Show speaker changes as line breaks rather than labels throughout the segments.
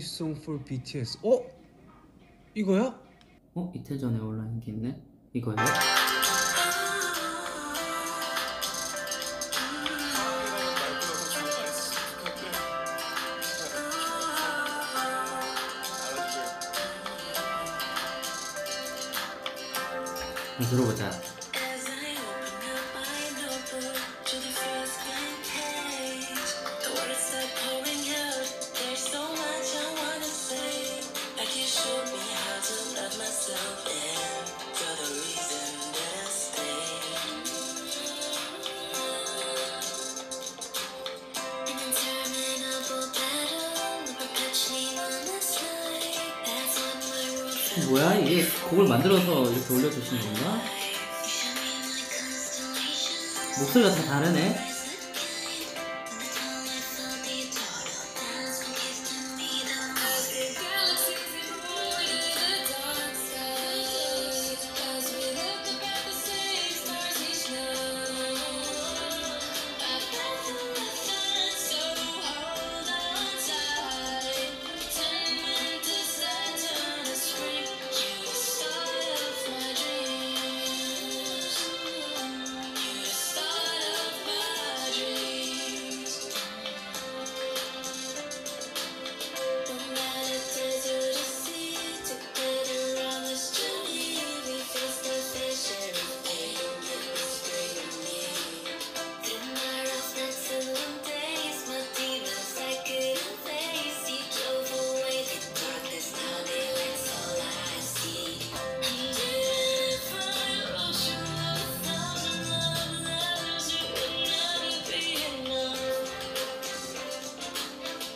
Song for BTS. 어? 이거야?
어? 이틀 전에 올라온 게 있네? 이거요? 한번 들어보자 뭐야? 이게 곡을 만들어서 이렇게 올려주시는 건가? 목소리가 다 다르네?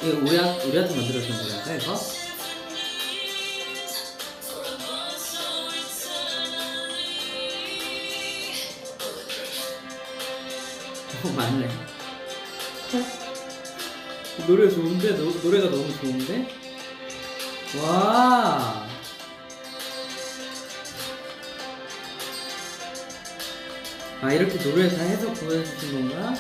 이거 우리, 우리한테 만들어준 거야, 이거? 어, 맞네. 노래 좋은데? 노, 노래가 너무 좋은데? 와! 아, 이렇게 노래 다 해서 보여주신 건가?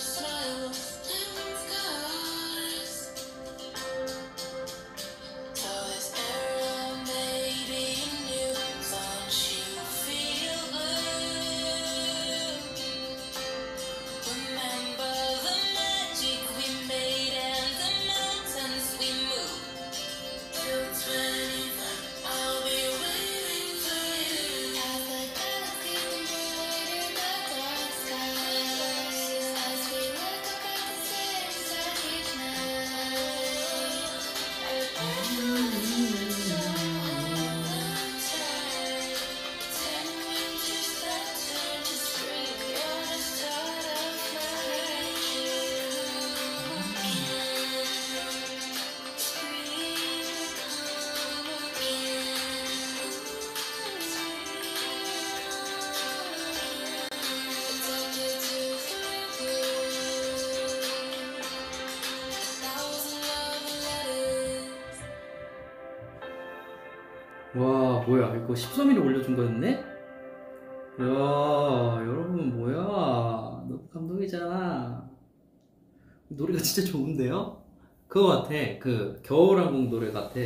first
와 뭐야 이거 13일에 올려준 거였네? 야 여러분 뭐야? 너무 감동이잖아. 노래가 진짜 좋은데요? 그거 같아 그 겨울왕국 노래 같아.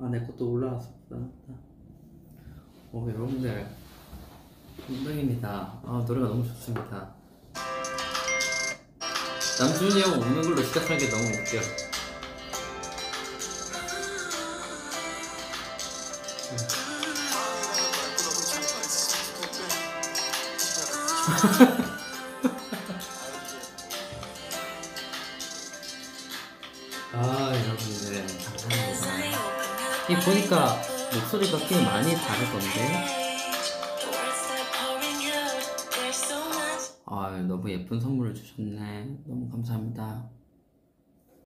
아내 것도 올라왔어. 어 여러분들. 감동입니다. 아 노래가 너무 좋습니다. 남준이 형 웃는 걸로 시작하는 게 너무 웃겨 아 여러분들 감사합니다. 이 보니까 목소리가 꽤 많이 다르던데. 아 너무 예쁜 선물을 주셨네. 너무 감사합니다